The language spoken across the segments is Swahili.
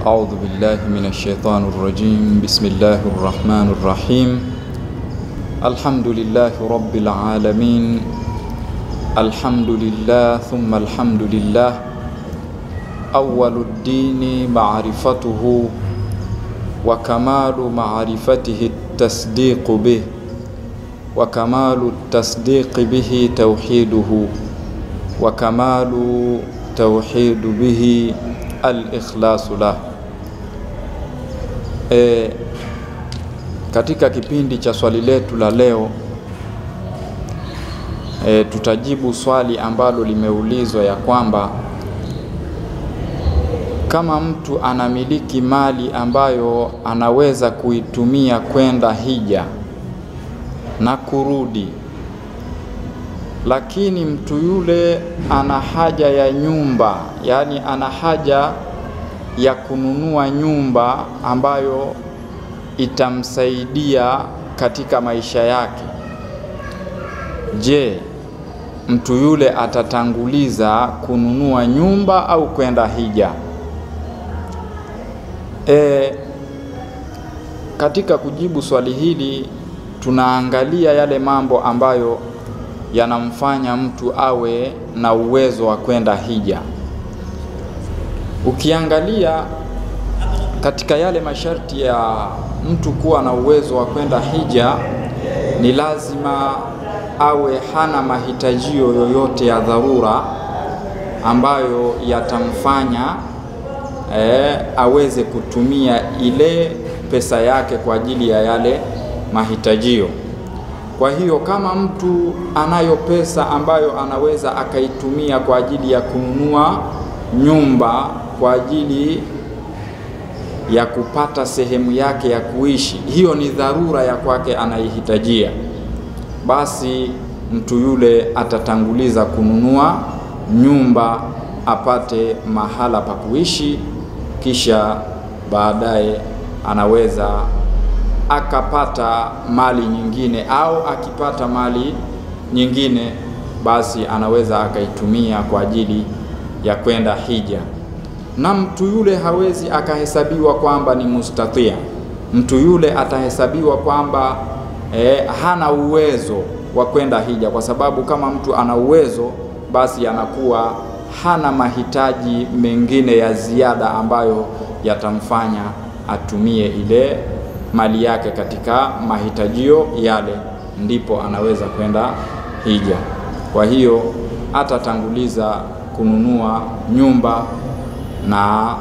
أعوذ بالله من الشيطان الرجيم. بسم الله الرحمن الرحيم. الحمد لله رب العالمين. الحمد لله ثم الحمد لله. أول الدين معرفته وكمال معرفته التصديق به وكمال التصديق به توحيده وكمال توحيد به al-ikhlasu lah. E, katika kipindi cha swali letu la leo e, tutajibu swali ambalo limeulizwa ya kwamba kama mtu anamiliki mali ambayo anaweza kuitumia kwenda hija na kurudi, lakini mtu yule ana haja ya nyumba, yaani ana haja ya kununua nyumba ambayo itamsaidia katika maisha yake. Je, mtu yule atatanguliza kununua nyumba au kwenda hija? E, katika kujibu swali hili tunaangalia yale mambo ambayo yanamfanya mtu awe na uwezo wa kwenda hija. Ukiangalia katika yale masharti ya mtu kuwa na uwezo wa kwenda hija, ni lazima awe hana mahitajio yoyote ya dharura ambayo yatamfanya eh, aweze kutumia ile pesa yake kwa ajili ya yale mahitajio. Kwa hiyo kama mtu anayo pesa ambayo anaweza akaitumia kwa ajili ya kununua nyumba kwa ajili ya kupata sehemu yake ya kuishi, hiyo ni dharura ya kwake anaihitajia, basi mtu yule atatanguliza kununua nyumba apate mahala pa kuishi, kisha baadaye anaweza akapata mali nyingine au akipata mali nyingine basi anaweza akaitumia kwa ajili ya kwenda hija. Na mtu yule hawezi akahesabiwa kwamba ni mustatia. Mtu yule atahesabiwa kwamba e, hana uwezo wa kwenda hija, kwa sababu kama mtu ana uwezo basi anakuwa hana mahitaji mengine ya ziada ambayo yatamfanya atumie ile mali yake katika mahitajio yale, ndipo anaweza kwenda hija. Kwa hiyo atatanguliza kununua nyumba na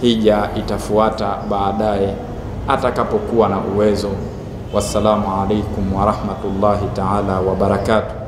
hija itafuata baadaye atakapokuwa na uwezo. Wassalamu alaikum warahmatullahi taala wabarakatuh.